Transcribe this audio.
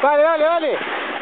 Vale, vale, vale.